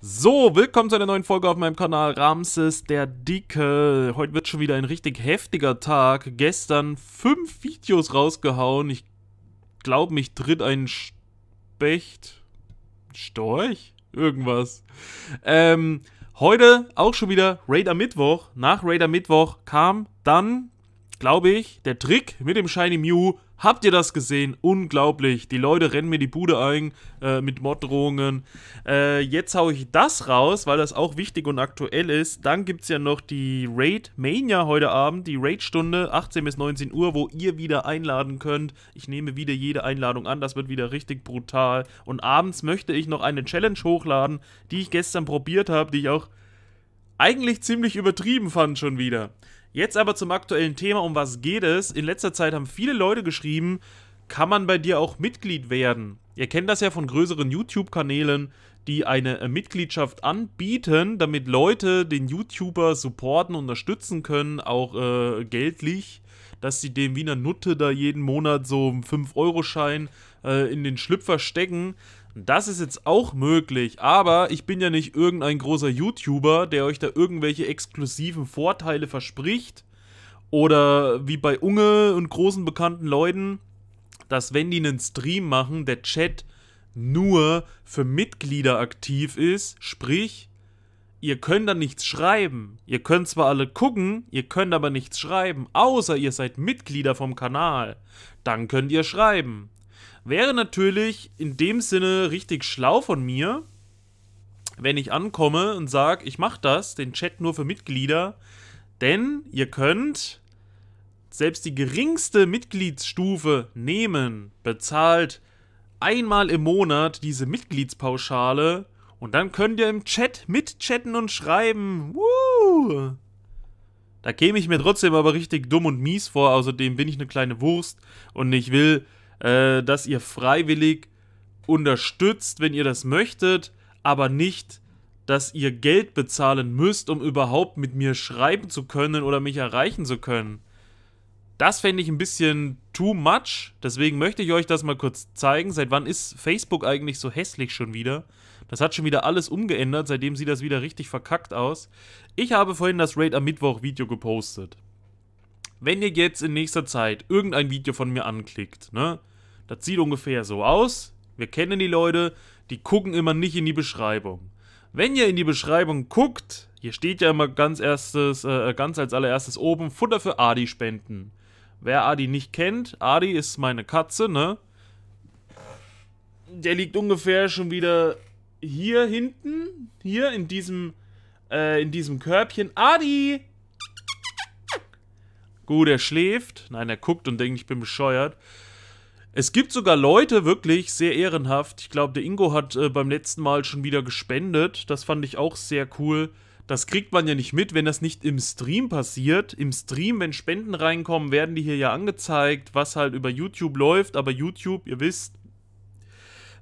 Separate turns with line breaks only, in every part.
So, willkommen zu einer neuen Folge auf meinem Kanal Ramses der Dicke. Heute wird schon wieder ein richtig heftiger Tag. Gestern fünf Videos rausgehauen. Ich glaube, mich tritt ein Specht. Storch? Irgendwas. Ähm, heute auch schon wieder Raider Mittwoch. Nach Raider Mittwoch kam dann, glaube ich, der Trick mit dem Shiny Mew Habt ihr das gesehen? Unglaublich. Die Leute rennen mir die Bude ein äh, mit Morddrohungen. Äh, jetzt haue ich das raus, weil das auch wichtig und aktuell ist. Dann gibt es ja noch die Raid Mania heute Abend, die Raid-Stunde, 18 bis 19 Uhr, wo ihr wieder einladen könnt. Ich nehme wieder jede Einladung an, das wird wieder richtig brutal. Und abends möchte ich noch eine Challenge hochladen, die ich gestern probiert habe, die ich auch eigentlich ziemlich übertrieben fand schon wieder. Jetzt aber zum aktuellen Thema, um was geht es? In letzter Zeit haben viele Leute geschrieben, kann man bei dir auch Mitglied werden? Ihr kennt das ja von größeren YouTube-Kanälen, die eine äh, Mitgliedschaft anbieten, damit Leute den YouTuber supporten, unterstützen können, auch äh, geldlich, dass sie dem Wiener Nutte da jeden Monat so einen 5-Euro-Schein äh, in den Schlüpfer stecken. Das ist jetzt auch möglich, aber ich bin ja nicht irgendein großer YouTuber, der euch da irgendwelche exklusiven Vorteile verspricht. Oder wie bei Unge und großen bekannten Leuten, dass wenn die einen Stream machen, der Chat nur für Mitglieder aktiv ist, sprich, ihr könnt da nichts schreiben. Ihr könnt zwar alle gucken, ihr könnt aber nichts schreiben, außer ihr seid Mitglieder vom Kanal. Dann könnt ihr schreiben. Wäre natürlich in dem Sinne richtig schlau von mir, wenn ich ankomme und sage, ich mache das, den Chat nur für Mitglieder, denn ihr könnt selbst die geringste Mitgliedsstufe nehmen, bezahlt einmal im Monat diese Mitgliedspauschale und dann könnt ihr im Chat mitchatten und schreiben. Woo! Da käme ich mir trotzdem aber richtig dumm und mies vor, außerdem bin ich eine kleine Wurst und ich will äh, dass ihr freiwillig unterstützt, wenn ihr das möchtet, aber nicht, dass ihr Geld bezahlen müsst, um überhaupt mit mir schreiben zu können oder mich erreichen zu können. Das fände ich ein bisschen too much. Deswegen möchte ich euch das mal kurz zeigen. Seit wann ist Facebook eigentlich so hässlich schon wieder? Das hat schon wieder alles umgeändert. Seitdem sieht das wieder richtig verkackt aus. Ich habe vorhin das Raid am Mittwoch Video gepostet. Wenn ihr jetzt in nächster Zeit irgendein Video von mir anklickt, ne? Das sieht ungefähr so aus. Wir kennen die Leute, die gucken immer nicht in die Beschreibung. Wenn ihr in die Beschreibung guckt, hier steht ja immer ganz erstes, äh, ganz als allererstes oben Futter für Adi spenden. Wer Adi nicht kennt, Adi ist meine Katze, ne? Der liegt ungefähr schon wieder hier hinten, hier in diesem, äh, in diesem Körbchen. Adi! Gut, er schläft. Nein, er guckt und denkt, ich bin bescheuert. Es gibt sogar Leute, wirklich sehr ehrenhaft. Ich glaube, der Ingo hat äh, beim letzten Mal schon wieder gespendet. Das fand ich auch sehr cool. Das kriegt man ja nicht mit, wenn das nicht im Stream passiert. Im Stream, wenn Spenden reinkommen, werden die hier ja angezeigt, was halt über YouTube läuft. Aber YouTube, ihr wisst,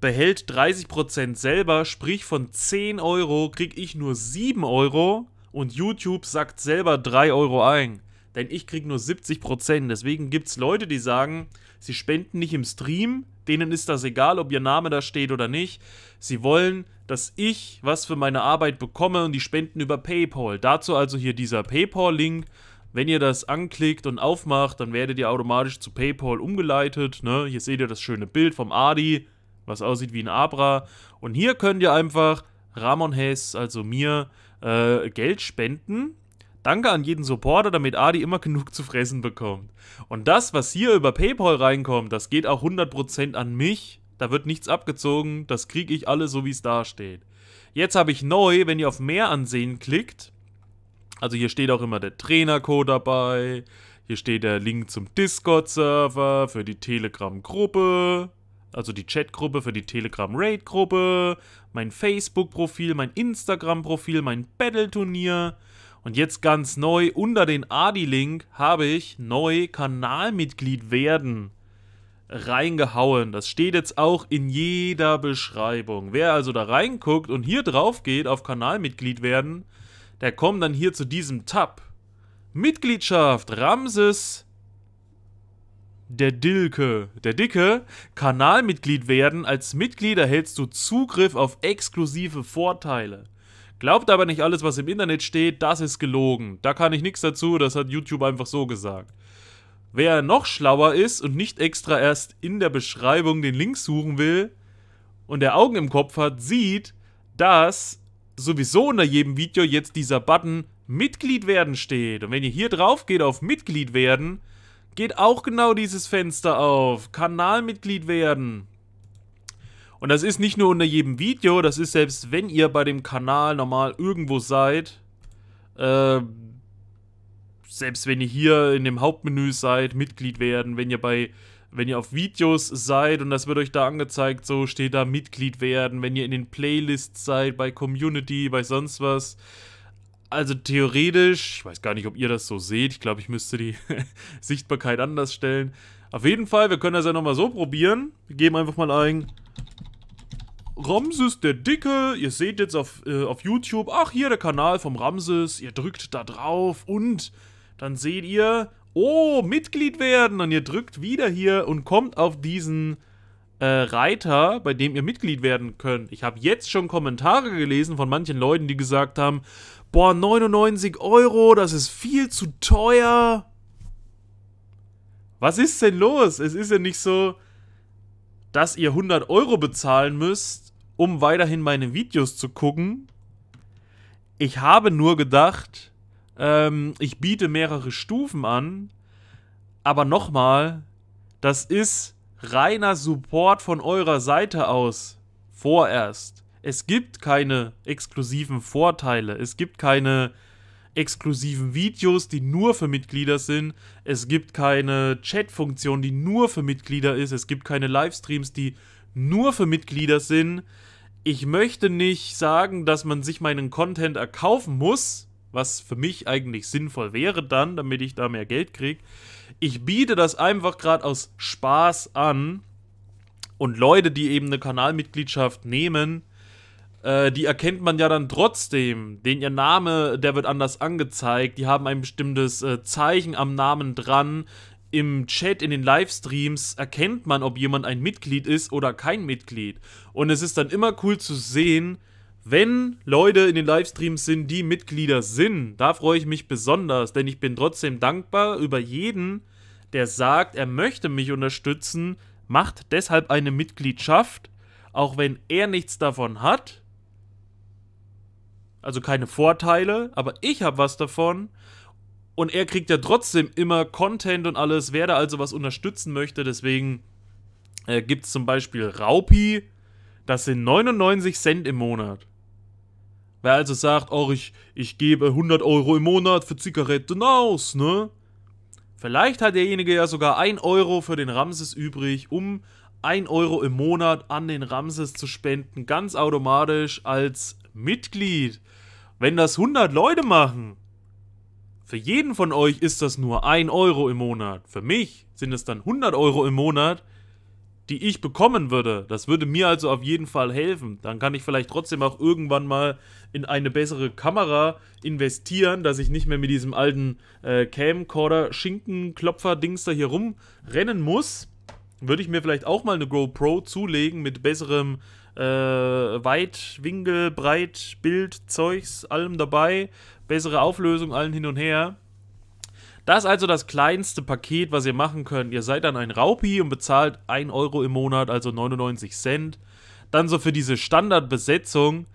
behält 30% selber. Sprich, von 10 Euro kriege ich nur 7 Euro. Und YouTube sagt selber 3 Euro ein denn ich kriege nur 70%. Deswegen gibt es Leute, die sagen, sie spenden nicht im Stream, denen ist das egal, ob ihr Name da steht oder nicht. Sie wollen, dass ich was für meine Arbeit bekomme und die spenden über PayPal. Dazu also hier dieser PayPal-Link. Wenn ihr das anklickt und aufmacht, dann werdet ihr automatisch zu PayPal umgeleitet. Ne? Hier seht ihr das schöne Bild vom Adi, was aussieht wie ein Abra. Und hier könnt ihr einfach Ramon Hess, also mir, äh, Geld spenden Danke an jeden Supporter, damit Adi immer genug zu fressen bekommt. Und das, was hier über PayPal reinkommt, das geht auch 100% an mich. Da wird nichts abgezogen, das kriege ich alles so, wie es da steht. Jetzt habe ich neu, wenn ihr auf Mehr ansehen klickt, also hier steht auch immer der Trainercode dabei, hier steht der Link zum Discord-Server für die Telegram-Gruppe, also die Chat-Gruppe für die Telegram-Raid-Gruppe, mein Facebook-Profil, mein Instagram-Profil, mein Battle-Turnier, und jetzt ganz neu unter den Adi-Link habe ich neu Kanalmitglied werden reingehauen. Das steht jetzt auch in jeder Beschreibung. Wer also da reinguckt und hier drauf geht auf Kanalmitglied werden, der kommt dann hier zu diesem Tab. Mitgliedschaft Ramses der Dilke. Der Dicke, Kanalmitglied werden. Als Mitglied erhältst du Zugriff auf exklusive Vorteile. Glaubt aber nicht alles, was im Internet steht, das ist gelogen. Da kann ich nichts dazu, das hat YouTube einfach so gesagt. Wer noch schlauer ist und nicht extra erst in der Beschreibung den Link suchen will und der Augen im Kopf hat, sieht, dass sowieso unter jedem Video jetzt dieser Button Mitglied werden steht. Und wenn ihr hier drauf geht auf Mitglied werden, geht auch genau dieses Fenster auf. Kanalmitglied werden. Und das ist nicht nur unter jedem Video, das ist selbst wenn ihr bei dem Kanal normal irgendwo seid, äh, selbst wenn ihr hier in dem Hauptmenü seid, Mitglied werden, wenn ihr bei, wenn ihr auf Videos seid und das wird euch da angezeigt, so steht da Mitglied werden, wenn ihr in den Playlists seid, bei Community, bei sonst was. Also theoretisch, ich weiß gar nicht, ob ihr das so seht, ich glaube, ich müsste die Sichtbarkeit anders stellen. Auf jeden Fall, wir können das ja nochmal so probieren. Wir geben einfach mal ein Ramses der Dicke. Ihr seht jetzt auf, äh, auf YouTube, ach hier der Kanal vom Ramses. Ihr drückt da drauf und dann seht ihr, oh, Mitglied werden. Und ihr drückt wieder hier und kommt auf diesen äh, Reiter, bei dem ihr Mitglied werden könnt. Ich habe jetzt schon Kommentare gelesen von manchen Leuten, die gesagt haben, boah, 99 Euro, das ist viel zu teuer. Was ist denn los? Es ist ja nicht so, dass ihr 100 Euro bezahlen müsst, um weiterhin meine Videos zu gucken. Ich habe nur gedacht, ähm, ich biete mehrere Stufen an, aber nochmal, das ist reiner Support von eurer Seite aus. Vorerst. Es gibt keine exklusiven Vorteile. Es gibt keine exklusiven Videos, die nur für Mitglieder sind. Es gibt keine Chat-Funktion, die nur für Mitglieder ist. Es gibt keine Livestreams, die nur für Mitglieder sind ich möchte nicht sagen, dass man sich meinen Content erkaufen muss, was für mich eigentlich sinnvoll wäre dann, damit ich da mehr Geld kriege. Ich biete das einfach gerade aus Spaß an und Leute, die eben eine Kanalmitgliedschaft nehmen, äh, die erkennt man ja dann trotzdem. Den ihr Name, der wird anders angezeigt. Die haben ein bestimmtes äh, Zeichen am Namen dran im Chat, in den Livestreams erkennt man, ob jemand ein Mitglied ist oder kein Mitglied. Und es ist dann immer cool zu sehen, wenn Leute in den Livestreams sind, die Mitglieder sind. Da freue ich mich besonders, denn ich bin trotzdem dankbar über jeden, der sagt, er möchte mich unterstützen, macht deshalb eine Mitgliedschaft, auch wenn er nichts davon hat. Also keine Vorteile, aber ich habe was davon und er kriegt ja trotzdem immer Content und alles, wer da also was unterstützen möchte. Deswegen äh, gibt es zum Beispiel Raupi, das sind 99 Cent im Monat. Wer also sagt, oh, ich, ich gebe 100 Euro im Monat für Zigaretten aus, ne? Vielleicht hat derjenige ja sogar 1 Euro für den Ramses übrig, um 1 Euro im Monat an den Ramses zu spenden, ganz automatisch als Mitglied. Wenn das 100 Leute machen, für jeden von euch ist das nur 1 Euro im Monat. Für mich sind es dann 100 Euro im Monat, die ich bekommen würde. Das würde mir also auf jeden Fall helfen. Dann kann ich vielleicht trotzdem auch irgendwann mal in eine bessere Kamera investieren, dass ich nicht mehr mit diesem alten äh, Camcorder Schinkenklopfer Dings da hier rumrennen muss. Würde ich mir vielleicht auch mal eine GoPro zulegen mit besserem äh, Weitwinkel, Breitbild, Zeugs, allem dabei, bessere Auflösung, allen hin und her. Das ist also das kleinste Paket, was ihr machen könnt. Ihr seid dann ein Raupi und bezahlt 1 Euro im Monat, also 99 Cent. Dann so für diese Standardbesetzung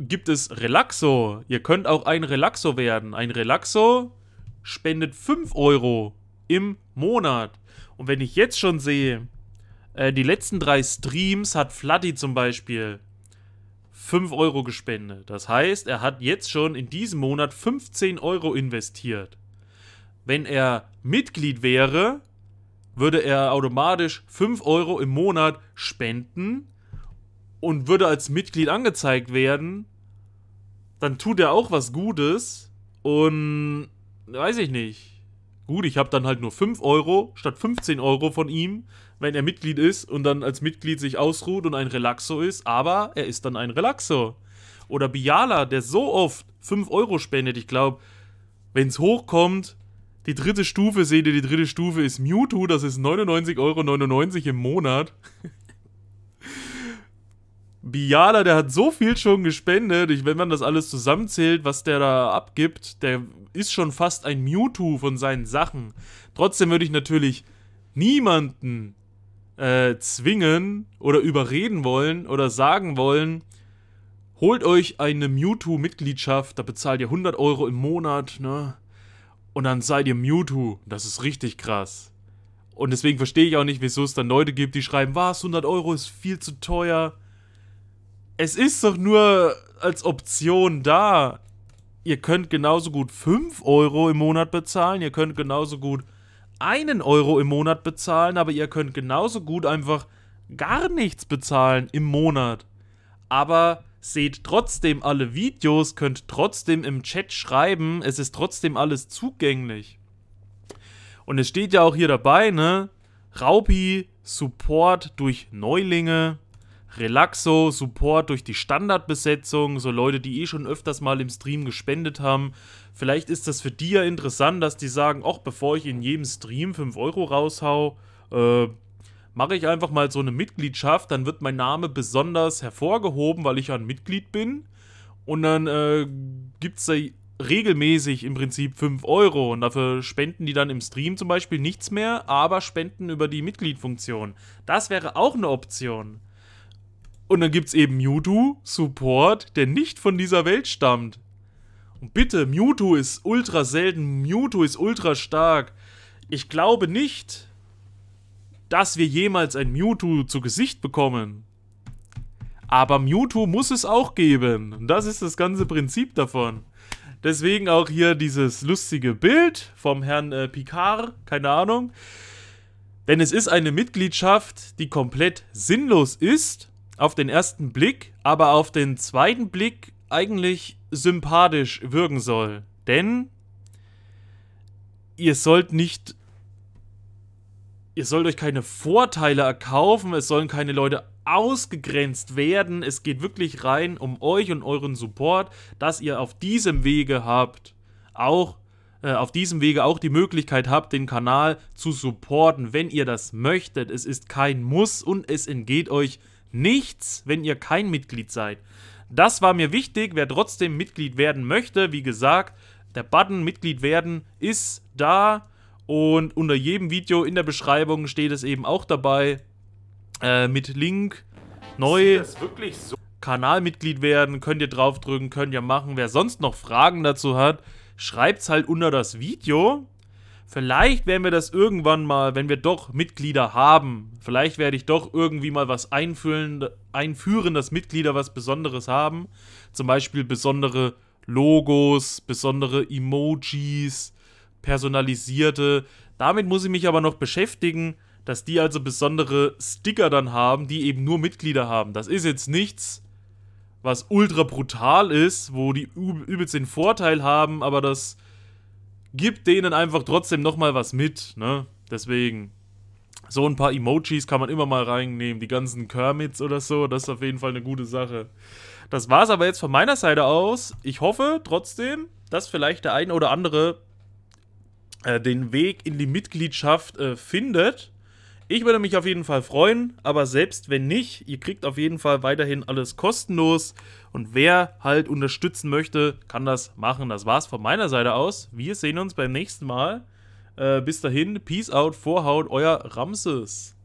gibt es Relaxo. Ihr könnt auch ein Relaxo werden. Ein Relaxo spendet 5 Euro im Monat. Und wenn ich jetzt schon sehe, äh, die letzten drei Streams hat Flatty zum Beispiel 5 Euro gespendet. Das heißt, er hat jetzt schon in diesem Monat 15 Euro investiert. Wenn er Mitglied wäre, würde er automatisch 5 Euro im Monat spenden und würde als Mitglied angezeigt werden. Dann tut er auch was Gutes und weiß ich nicht. Gut, ich habe dann halt nur 5 Euro statt 15 Euro von ihm wenn er Mitglied ist und dann als Mitglied sich ausruht und ein Relaxo ist, aber er ist dann ein Relaxo. Oder Biala, der so oft 5 Euro spendet, ich glaube, wenn es hochkommt, Die dritte Stufe, seht ihr, die dritte Stufe ist Mewtwo, das ist 99,99 Euro im Monat. Biala, der hat so viel schon gespendet. Ich, wenn man das alles zusammenzählt, was der da abgibt, der ist schon fast ein Mewtwo von seinen Sachen. Trotzdem würde ich natürlich niemanden äh, zwingen oder überreden wollen oder sagen wollen, holt euch eine Mewtwo-Mitgliedschaft, da bezahlt ihr 100 Euro im Monat, ne? Und dann seid ihr Mewtwo. Das ist richtig krass. Und deswegen verstehe ich auch nicht, wieso es dann Leute gibt, die schreiben, was, 100 Euro ist viel zu teuer. Es ist doch nur als Option da. Ihr könnt genauso gut 5 Euro im Monat bezahlen, ihr könnt genauso gut einen Euro im Monat bezahlen, aber ihr könnt genauso gut einfach gar nichts bezahlen im Monat. Aber seht trotzdem alle Videos, könnt trotzdem im Chat schreiben, es ist trotzdem alles zugänglich. Und es steht ja auch hier dabei, ne? Raupi, Support durch Neulinge, Relaxo, Support durch die Standardbesetzung, so Leute, die eh schon öfters mal im Stream gespendet haben. Vielleicht ist das für die ja interessant, dass die sagen, ach, bevor ich in jedem Stream 5 Euro raushau, äh, mache ich einfach mal so eine Mitgliedschaft, dann wird mein Name besonders hervorgehoben, weil ich ja ein Mitglied bin. Und dann äh, gibt es da regelmäßig im Prinzip 5 Euro und dafür spenden die dann im Stream zum Beispiel nichts mehr, aber spenden über die Mitgliedfunktion. Das wäre auch eine Option. Und dann gibt es eben Mewtwo Support, der nicht von dieser Welt stammt. Und bitte, Mewtwo ist ultra selten, Mewtwo ist ultra stark. Ich glaube nicht, dass wir jemals ein Mewtwo zu Gesicht bekommen. Aber Mewtwo muss es auch geben. Das ist das ganze Prinzip davon. Deswegen auch hier dieses lustige Bild vom Herrn äh, Picard, keine Ahnung. Denn es ist eine Mitgliedschaft, die komplett sinnlos ist, auf den ersten Blick, aber auf den zweiten Blick eigentlich sympathisch wirken soll. Denn ihr sollt nicht ihr sollt euch keine Vorteile erkaufen, es sollen keine Leute ausgegrenzt werden. Es geht wirklich rein um euch und euren Support, dass ihr auf diesem Wege habt, auch äh, auf diesem Wege auch die Möglichkeit habt, den Kanal zu supporten, wenn ihr das möchtet. Es ist kein Muss und es entgeht euch nichts, wenn ihr kein Mitglied seid. Das war mir wichtig, wer trotzdem Mitglied werden möchte, wie gesagt, der Button Mitglied werden ist da und unter jedem Video in der Beschreibung steht es eben auch dabei äh, mit Link neu so? Kanalmitglied werden. Könnt ihr draufdrücken, könnt ihr machen. Wer sonst noch Fragen dazu hat, schreibt es halt unter das Video. Vielleicht werden wir das irgendwann mal, wenn wir doch Mitglieder haben. Vielleicht werde ich doch irgendwie mal was einführen, einführen, dass Mitglieder was Besonderes haben. Zum Beispiel besondere Logos, besondere Emojis, personalisierte. Damit muss ich mich aber noch beschäftigen, dass die also besondere Sticker dann haben, die eben nur Mitglieder haben. Das ist jetzt nichts, was ultra brutal ist, wo die übelst den Vorteil haben, aber das gibt denen einfach trotzdem nochmal was mit, ne? Deswegen. So ein paar Emojis kann man immer mal reinnehmen, die ganzen Kermits oder so, das ist auf jeden Fall eine gute Sache. Das war es aber jetzt von meiner Seite aus. Ich hoffe trotzdem, dass vielleicht der ein oder andere äh, den Weg in die Mitgliedschaft äh, findet. Ich würde mich auf jeden Fall freuen, aber selbst wenn nicht, ihr kriegt auf jeden Fall weiterhin alles kostenlos. Und wer halt unterstützen möchte, kann das machen. Das war's von meiner Seite aus. Wir sehen uns beim nächsten Mal. Äh, bis dahin, Peace out, Vorhaut, euer Ramses.